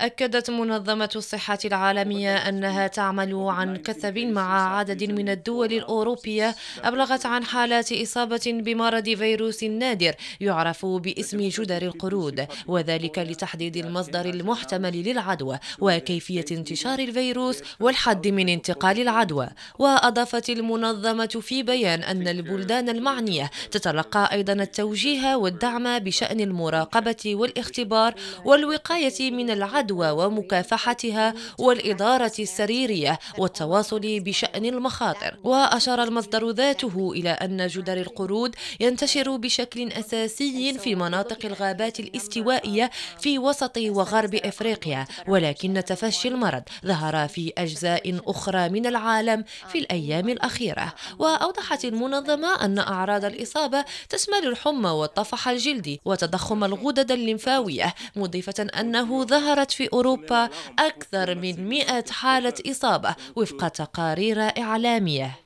أكدت منظمة الصحة العالمية أنها تعمل عن كثب مع عدد من الدول الأوروبية أبلغت عن حالات إصابة بمرض فيروس نادر يعرف باسم جدر القرود وذلك لتحديد المصدر المحتمل للعدوى وكيفية انتشار الفيروس والحد من انتقال العدوى. وأضافت المنظمة في بيان أن البلدان المعنية تتلقى أيضا التوجيه والدعم بشأن المراقبة والاختبار والوقاية من العدوى العدوى ومكافحتها والإدارة السريرية والتواصل بشأن المخاطر. وأشار المصدر ذاته إلى أن جدر القرود ينتشر بشكل أساسي في مناطق الغابات الاستوائية في وسط وغرب إفريقيا ولكن تفشي المرض ظهر في أجزاء أخرى من العالم في الأيام الأخيرة. وأوضحت المنظمة أن أعراض الإصابة تشمل الحمى والطفح الجلدي وتضخم الغدد الليمفاوية مضيفة أنه ظهرت في أوروبا أكثر من 100 حالة إصابة وفق تقارير إعلامية.